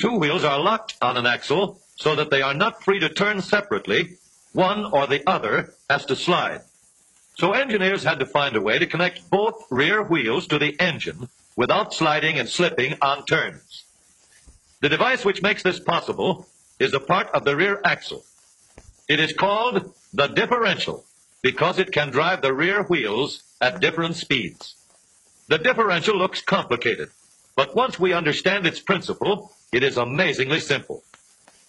Two wheels are locked on an axle so that they are not free to turn separately. One or the other has to slide. So engineers had to find a way to connect both rear wheels to the engine without sliding and slipping on turns. The device which makes this possible is a part of the rear axle. It is called the differential because it can drive the rear wheels at different speeds. The differential looks complicated, but once we understand its principle, it is amazingly simple.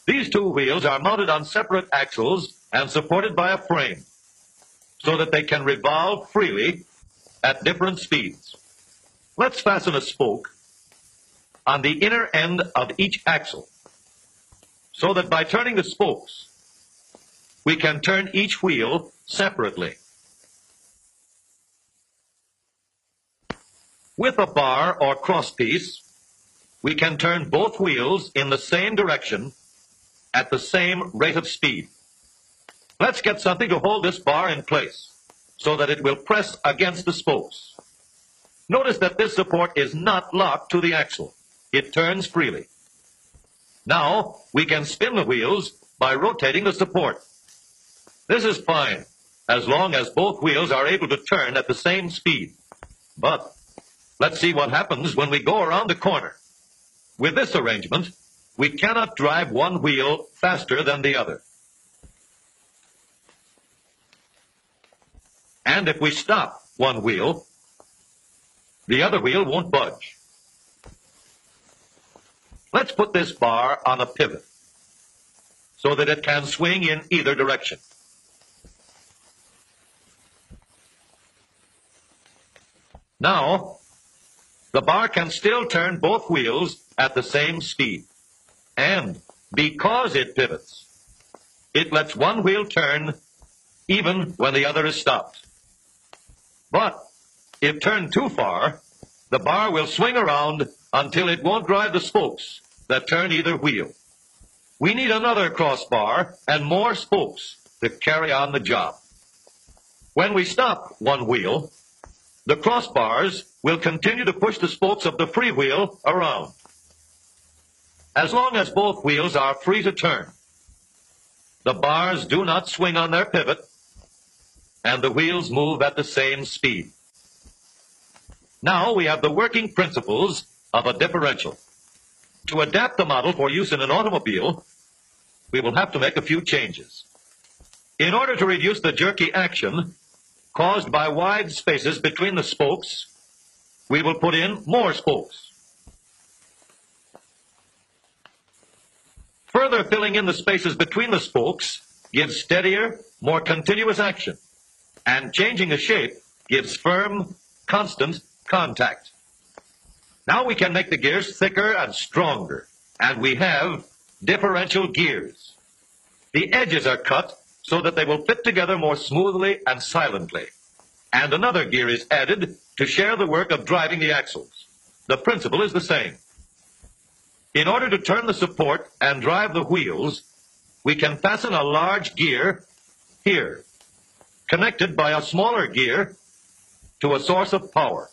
These two wheels are mounted on separate axles and supported by a frame so that they can revolve freely at different speeds. Let's fasten a spoke on the inner end of each axle so that by turning the spokes, we can turn each wheel separately. With a bar or crosspiece, we can turn both wheels in the same direction at the same rate of speed. Let's get something to hold this bar in place so that it will press against the spokes. Notice that this support is not locked to the axle. It turns freely. Now, we can spin the wheels by rotating the support. This is fine, as long as both wheels are able to turn at the same speed. But, let's see what happens when we go around the corner. With this arrangement, we cannot drive one wheel faster than the other. And if we stop one wheel, the other wheel won't budge. Let's put this bar on a pivot so that it can swing in either direction. Now, the bar can still turn both wheels at the same speed. And because it pivots, it lets one wheel turn even when the other is stopped. But if turned too far, the bar will swing around until it won't drive the spokes that turn either wheel. We need another crossbar and more spokes to carry on the job. When we stop one wheel, the crossbars will continue to push the spokes of the free wheel around. As long as both wheels are free to turn, the bars do not swing on their pivot, and the wheels move at the same speed. Now we have the working principles of a differential. To adapt the model for use in an automobile, we will have to make a few changes. In order to reduce the jerky action, caused by wide spaces between the spokes, we will put in more spokes. Further filling in the spaces between the spokes gives steadier, more continuous action, and changing the shape gives firm, constant contact. Now we can make the gears thicker and stronger, and we have differential gears. The edges are cut so that they will fit together more smoothly and silently. And another gear is added to share the work of driving the axles. The principle is the same. In order to turn the support and drive the wheels, we can fasten a large gear here, connected by a smaller gear to a source of power.